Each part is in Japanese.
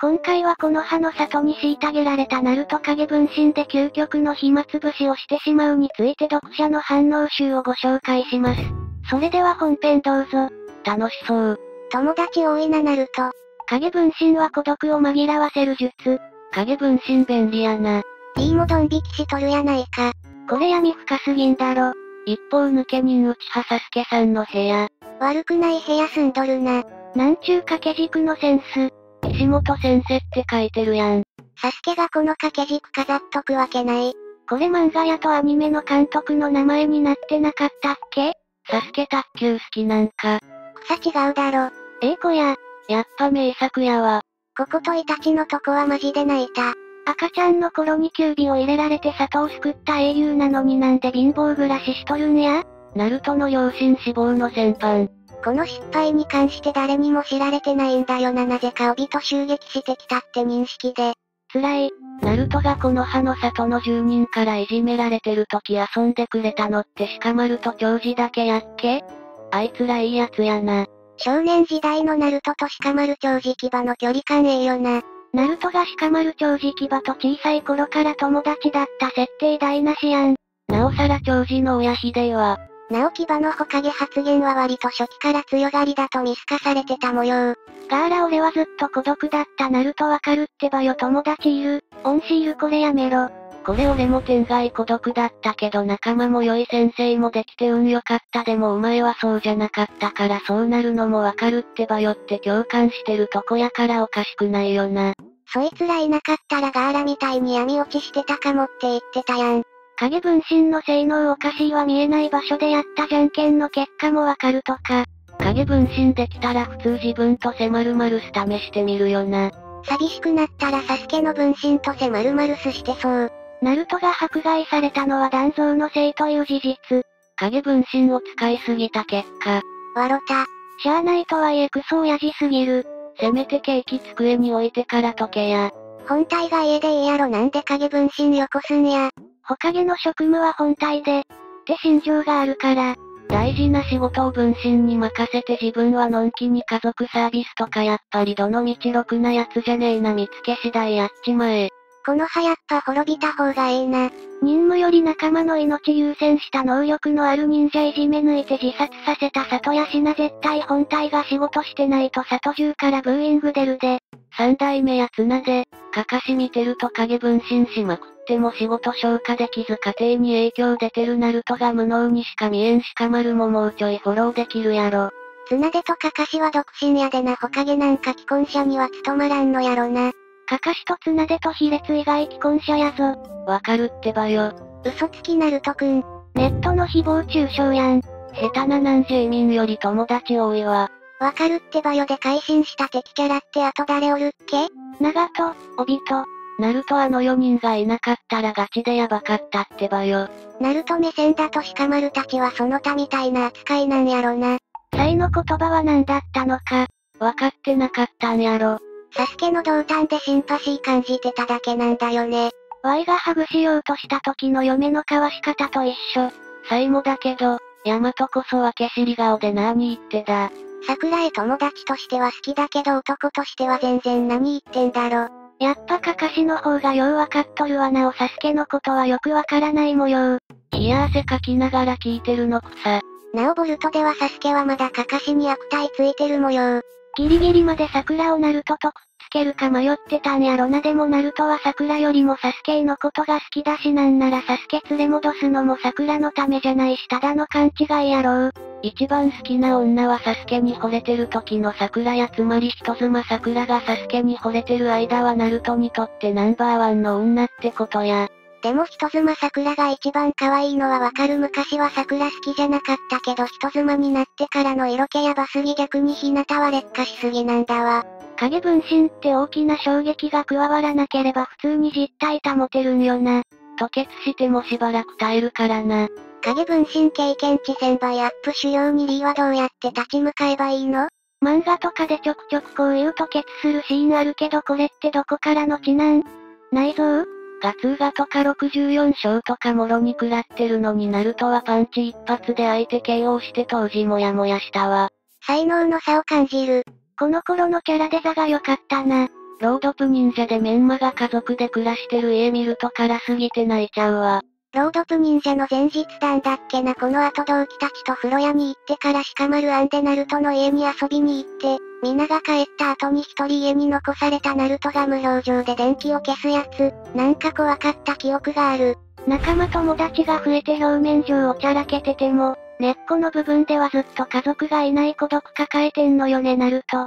今回はこの葉の里に虐げられたナルト影分身で究極の暇つぶしをしてしまうについて読者の反応集をご紹介します。それでは本編どうぞ。楽しそう。友達多いなナルト。影分身は孤独を紛らわせる術。影分身便利やな。いいもドン引きしとるやないか。これ闇深すぎんだろ。一方抜け人内葉サスケさんの部屋。悪くない部屋住んどるな。なんちゅう掛け軸のセンス。石本先生って書いてるやん。サスケがこの掛け軸飾っとくわけない。これ漫画やとアニメの監督の名前になってなかったっけ？サスケ卓球好きなんか。草違うだろ。ええ子や。やっぱ名作やわ。こことイタチのとこはマジで泣いた。赤ちゃんの頃にキュービを入れられて里を救った英雄なのになんで貧乏暮らししとるんや？ナルトの両親死亡の戦犯。この失敗に関して誰にも知られてないんだよななぜか帯と襲撃してきたって認識で。辛い。ナルトがこの葉の里の住人からいじめられてる時遊んでくれたのって鹿丸と長寿だけやっけ？あいつらいいやつやな。少年時代のナルトと鹿丸長寿牙の距離感ええよな。ナルトが鹿丸長寿牙と小さい頃から友達だった設定台無しやん。なおさら長寿の親秀は、なお牙のほかげ発言は割と初期から強がりだと見透かされてた模様。ガーラ俺はずっと孤独だったナルトわかるってばよ友達いる。オンシールこれやめろ。これ俺も天外孤独だったけど仲間も良い先生もできて運良かったでもお前はそうじゃなかったからそうなるのもわかるってばよって共感してるとこやからおかしくないよな。そいつらいなかったらガーラみたいに闇落ちしてたかもって言ってたやん。影分身の性能おかしいは見えない場所でやったじゃんけんの結果もわかるとか。影分身できたら普通自分と迫るマルス試してみるよな。寂しくなったらサスケの分身と迫るマルスしてそう。ナルトが迫害されたのは断蔵のせいという事実。影分身を使いすぎた結果。わろた。しゃあないとはいえクソ親父すぎる。せめてケーキ机に置いてから溶けや。本体が家でええやろなんで影分身よこすんや。ほかげの職務は本体で。って心情があるから。大事な仕事を分身に任せて自分はのんきに家族サービスとかやっぱりどの道ろくなやつじゃねえな見つけ次第やっちまえ。この葉やっぱ滅びた方がええな。任務より仲間の命優先した能力のある忍者いじめ抜いて自殺させた里やしな絶対本体が仕事してないと里中からブーイング出るで。三代目やつなで、かかし見てると影分身しまくっても仕事消化できず家庭に影響出てるナルトが無能にしか見えんしかまるももうちょいフォローできるやろ。綱手とかかしは独身やでなほかげなんか既婚者には務まらんのやろな。かかしと綱手と卑劣以外既婚者やぞ。わかるってばよ。嘘つきなるとくん。ネットの誹謗中傷やん。下手ななんじ移民より友達多いわ。わかるってばよで改心した敵キャラってあと誰おるっけ？長と、帯と、ナルトあの4人がいなかったらガチでやばかったってばよ。ナルト目線だと鹿丸たちはその他みたいな扱いなんやろな。サイの言葉は何だったのか、わかってなかったんやろ。サスケの同担でシンパシー感じてただけなんだよね。Y がハグしようとした時の嫁の交わし方と一緒。サイもだけど、ヤマトこそはけしり顔で何言ってだ。桜へ友達としては好きだけど男としては全然何言ってんだろ。やっぱカカシの方がようわかっとるわなおサスケのことはよくわからない模様。冷や汗かきながら聞いてるのくさ。なおボルトではサスケはまだカカシに悪態ついてる模様。ギリギリまで桜をナルトとくっつけるか迷ってたんやろなでもナルトは桜よりもサスケのことが好きだしなんならサスケ連れ戻すのも桜のためじゃないしただの勘違いやろう。一番好きな女はサスケに惚れてる時の桜やつまり人妻桜がサスケに惚れてる間はナルトにとってナンバーワンの女ってことや。でも人妻桜が一番可愛いのはわかる昔は桜好きじゃなかったけど人妻になってからの色気やばすぎ逆に日向は劣化しすぎなんだわ。影分身って大きな衝撃が加わらなければ普通に実体保てるんよな。吐血してもしばらく耐えるからな。影分身経験値1000倍アップ主要にリーはどうやって立ち向かえばいいの？漫画とかでちょくちょくこういう吐血するシーンあるけどこれってどこからの血なん内臓ガツーガとか64章とかもろに食らってるのにナルトはパンチ一発で相手 KO して当時もやもやしたわ。才能の差を感じる。この頃のキャラデザが良かったな。ロードプ忍者でメンマが家族で暮らしてる家見ると辛すぎて泣いちゃうわ。ロードプ忍者の前日談だっけなこの後同期たちと風呂屋に行ってから鹿丸アンでナルトの家に遊びに行って、皆が帰った後に一人家に残されたナルトが無表情で電気を消すやつ、なんか怖かった記憶がある。仲間友達が増えて表面上おちゃらけてても、根っこの部分ではずっと家族がいない孤独抱えてんのよねナルト。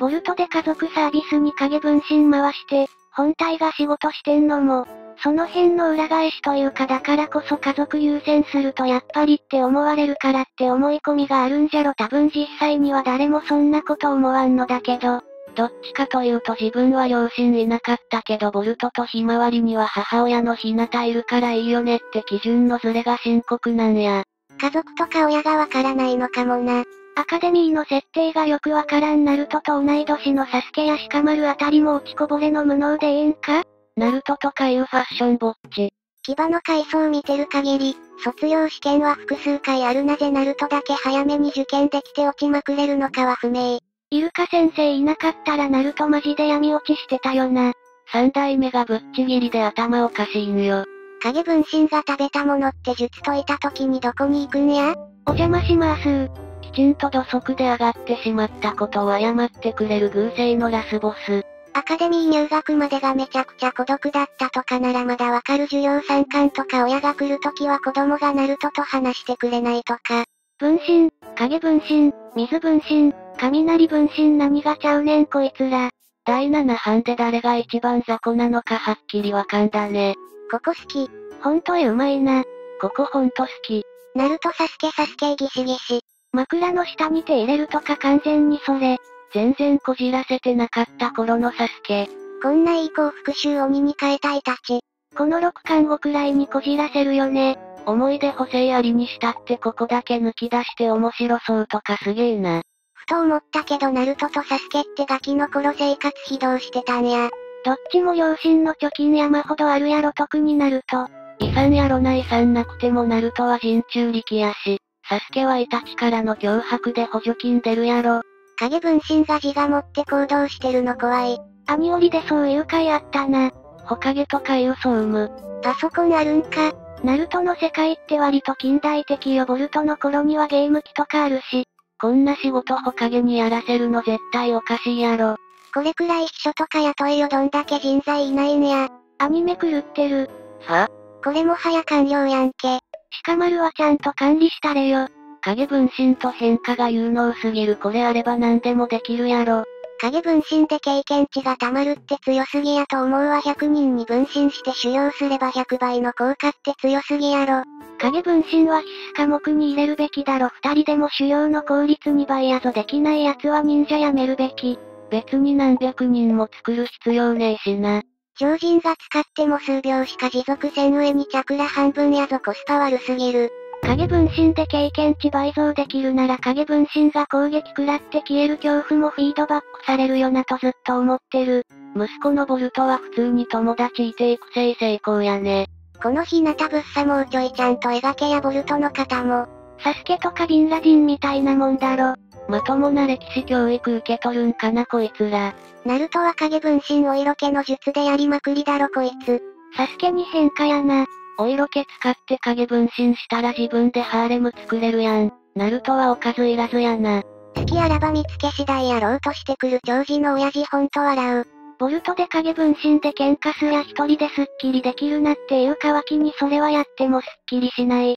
ボルトで家族サービスに影分身回して、本体が仕事してんのも、その辺の裏返しというかだからこそ家族優先するとやっぱりって思われるからって思い込みがあるんじゃろ多分実際には誰もそんなこと思わんのだけど。どっちかというと自分は両親いなかったけどボルトとひまわりには母親のひなたいるからいいよねって基準のズレが深刻なんや。家族とか親がわからないのかもな。アカデミーの設定がよくわからんナルトと同い年のサスケやシカマルあたりも落ちこぼれの無能でええんか？ナルトとかいうファッションぼっち。牙の階層を見てる限り、卒業試験は複数回あるなぜナルトだけ早めに受験できて落ちまくれるのかは不明。イルカ先生いなかったらナルトマジで闇落ちしてたよな。三代目がぶっちぎりで頭おかしいんよ。影分身が食べたものって術解いた時にどこに行くんや？お邪魔しまーす。きちんと土足で上がってしまったことを謝ってくれる偶性のラスボス。アカデミー入学までがめちゃくちゃ孤独だったとかならまだわかる授業参観とか親が来るときは子供がナルトと話してくれないとか。分身、影分身、水分身、雷分身何がちゃうねんこいつら。第7版で誰が一番雑魚なのかはっきりわかんだね。ここ好き。ほんとえうまいな。ここほんと好き。ナルトサスケサスケギシギシ。枕の下に手入れるとか完全にそれ。全然こじらせてなかった頃のサスケ。こんないい子を復讐鬼に変えたいたち。この6巻後くらいにこじらせるよね。思い出補正ありにしたってここだけ抜き出して面白そうとかすげえな。ふと思ったけどナルトとサスケってガキの頃生活費どうしてたんや。どっちも両親の貯金山ほどあるやろ特になると。遺産やろな遺産なくてもナルトは人中力やし、サスケはイタチからの脅迫で補助金出るやろ。影分身が自我持って行動してるの怖い。アニオリでそういう回あったな。ホカゲとかいう総務。パソコンあるんか。ナルトの世界って割と近代的よボルトの頃にはゲーム機とかあるし。こんな仕事ホカゲにやらせるの絶対おかしいやろ。これくらい秘書とか雇えよどんだけ人材いないんや。アニメ狂ってる。は？これもはや完了やんけ。鹿丸はちゃんと管理したれよ。影分身と変化が有能すぎるこれあれば何でもできるやろ。影分身で経験値が溜まるって強すぎやと思うわ100人に分身して修行すれば100倍の効果って強すぎやろ。影分身は必須科目に入れるべきだろ二人でも修行の効率2倍やぞできない奴は忍者やめるべき。別に何百人も作る必要ねえしな。常人が使っても数秒しか持続せん上にチャクラ半分やぞコスパ悪すぎる。影分身で経験値倍増できるなら影分身が攻撃食らって消える恐怖もフィードバックされるよなとずっと思ってる。息子のボルトは普通に友達いて育成成功やね。この日向ぶっさもうちょいちゃんと描けやボルトの方も。サスケとかビンラディンみたいなもんだろ。まともな歴史教育受け取るんかなこいつら。ナルトは影分身お色気の術でやりまくりだろこいつ。サスケに変化やな。お色気使って影分身したら自分でハーレム作れるやん。ナルトはおかずいらずやな。好きあらば見つけ次第やろうとしてくる長寿の親父ほんと笑う。ボルトで影分身で喧嘩すや一人でスッキリできるなっていう乾きにそれはやってもスッキリしない。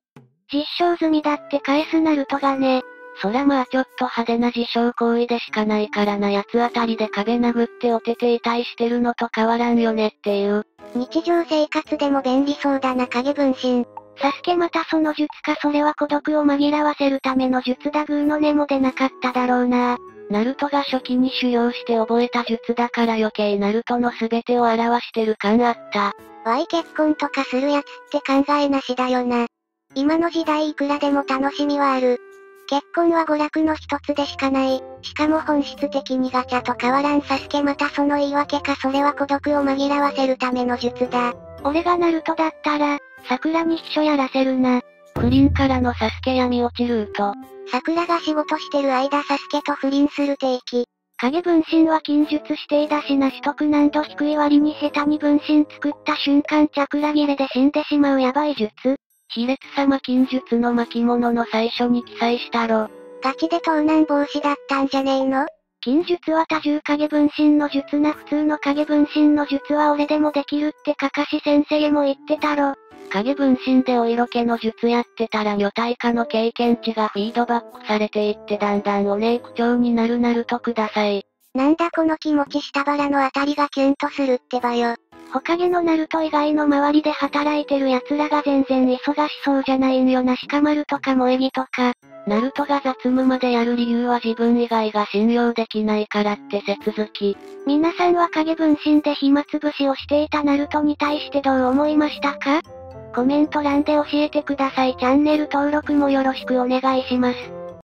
実証済みだって返すナルトがね。そらまあちょっと派手な自傷行為でしかないからな奴あたりで壁殴ってお手手痛いしてるのと変わらんよねっていう。日常生活でも便利そうだな影分身。サスケまたその術かそれは孤独を紛らわせるための術だグーの根も出なかっただろうな。ナルトが初期に修行して覚えた術だから余計ナルトの全てを表してる感あった。わい結婚とかするやつって考えなしだよな。今の時代いくらでも楽しみはある。結婚は娯楽の一つでしかない。しかも本質的にガチャと変わらんサスケまたその言い訳かそれは孤独を紛らわせるための術だ。俺がナルトだったら、桜に秘書やらせるな。不倫からのサスケ闇落ちルート。桜が仕事してる間サスケと不倫する定期。影分身は禁術指定だしな取得難度低い割に下手に分身作った瞬間チャクラ切れで死んでしまうヤバい術。卑劣様禁術の巻物の最初に記載したろ。ガチで盗難防止だったんじゃねえの？禁術は多重影分身の術な普通の影分身の術は俺でもできるってかかし先生も言ってたろ。影分身でお色気の術やってたら女体化の経験値がフィードバックされていってだんだんお姉口調になるなるとください。なんだこの気持ち下腹のあたりがキュンとするってばよ。ほかげのナルト以外の周りで働いてる奴らが全然忙しそうじゃないんよな鹿丸とか萌木とか。ナルトが雑務までやる理由は自分以外が信用できないからって説づき。皆さんは影分身で暇つぶしをしていたナルトに対してどう思いましたかコメント欄で教えてください。チャンネル登録もよろしくお願いします。